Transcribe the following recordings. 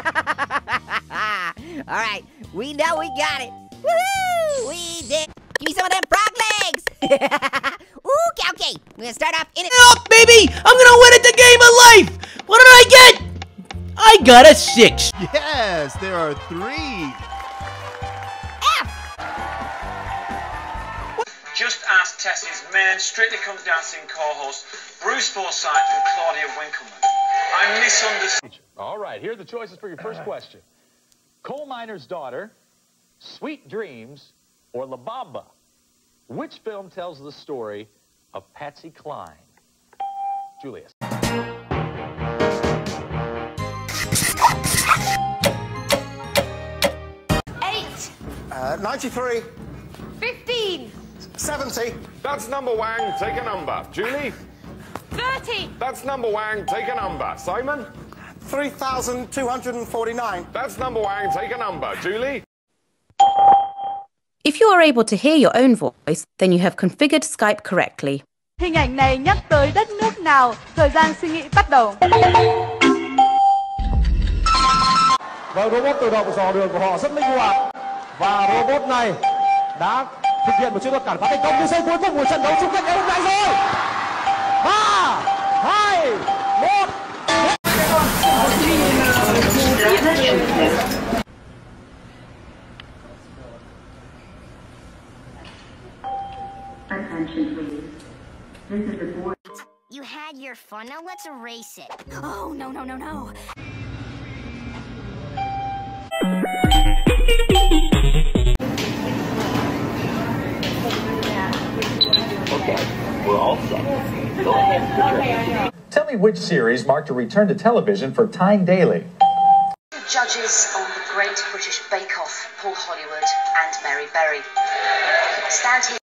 All right, we know we got it. Woohoo! We did. Give me some of them frog legs. Ooh, okay. We're gonna start off in it. Help, baby! I'm gonna win at the game of life! What did I get? I got a six. Yes, there are three. Just ask Tessie's main Strictly Comes Dancing co-host Bruce Forsyth and Claudia Winkleman. I misunderstood. All right, here are the choices for your first question. Coal miner's daughter, Sweet Dreams, or La Bamba? Which film tells the story of Patsy Cline? Julius. Eight, Uh, 93, 15, 70, That's Numberwang. Take a number. Julie? 30, That's Numberwang. Take a number. Simon? 3,249. That's number Wang. Take a number. Julie? If you are able to hear your own voice, then you have configured Skype correctly. Hình ảnh này nhắc tới đất nước nào? Thời gian suy nghĩ bắt đầu. Và robot tự động dò đường của họ rất linh hoạt và robot này đã thực hiện một chiến thuật cản phá thành công như giây cuối cùng của trận đấu chung kết ngày hôm nay rồi. This is the board. You had your fun, now let's erase it. Oh, no, no, no, no. Okay, we're all set. Go ahead, Patricia. Tell me which series marked a return to television for Tyne Daly? Judges on the Great British Bake Off, Paul Hollywood and Mary Berry. Stand here.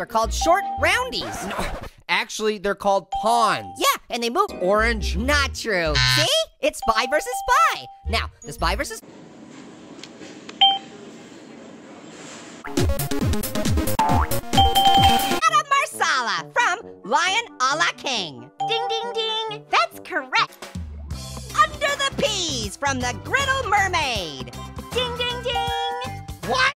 Are called short roundies. No, Actually, they're called pawns. Yeah, and they move. Orange. Not true. See? It's spy versus spy. Now, the spy versus. Adam Marsala from Lion a la King. Ding, ding, ding. That's correct. Under the Peas from the Griddle Mermaid. Ding, ding, ding. What?